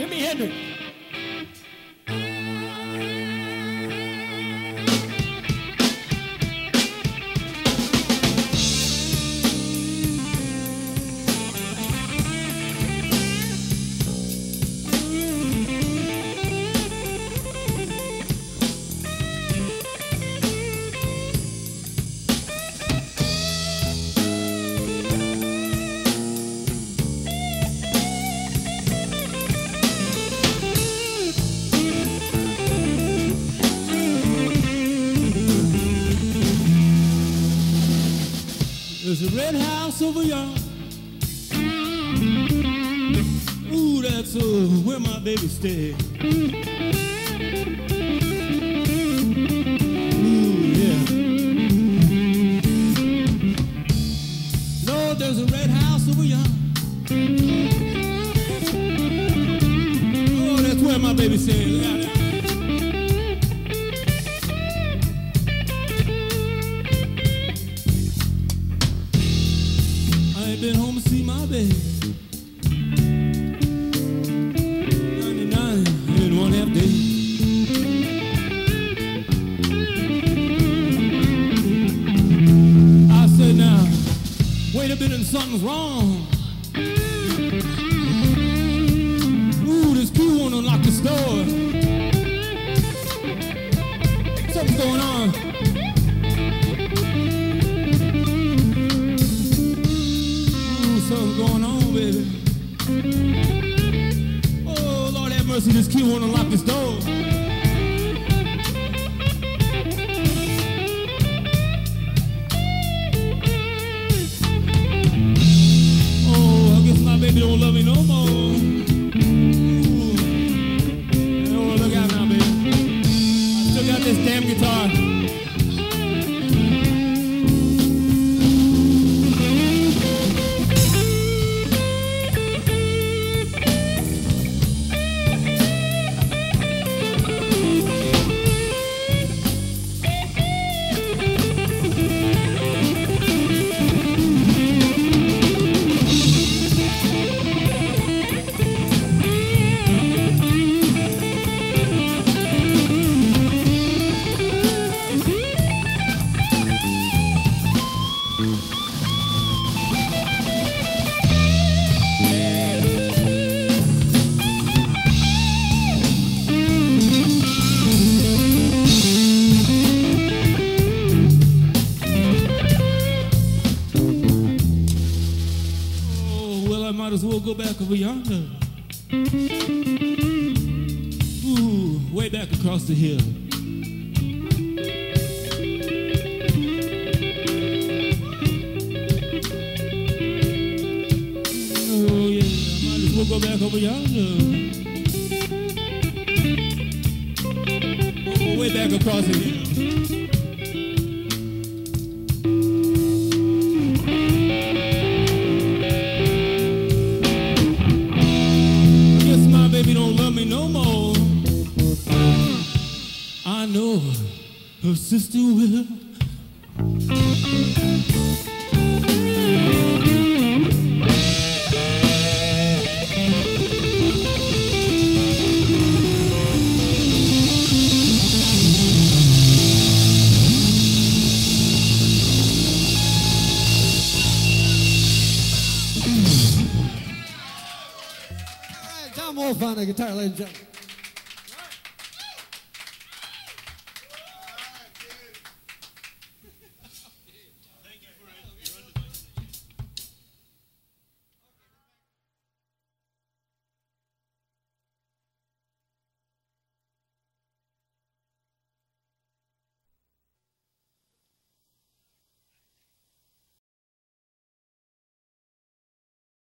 Jimi Hendrix. There's a red house over yonder. Ooh, that's uh, where my baby stay. Ooh, yeah. Lord, there's a red house over yonder. Oh, that's where my baby stay. Wait a minute, something's wrong. Ooh, this key won't unlock the store. Something's going on. Ooh, something's going on, baby. Oh, Lord have mercy, this key won't unlock this door. No more. Back over yonder. Ooh, way back across the hill. Oh, yeah, might as well go back over yonder. Oh, way back across the hill. Her sister will. Tom Wolf on the guitar, ladies and gentlemen.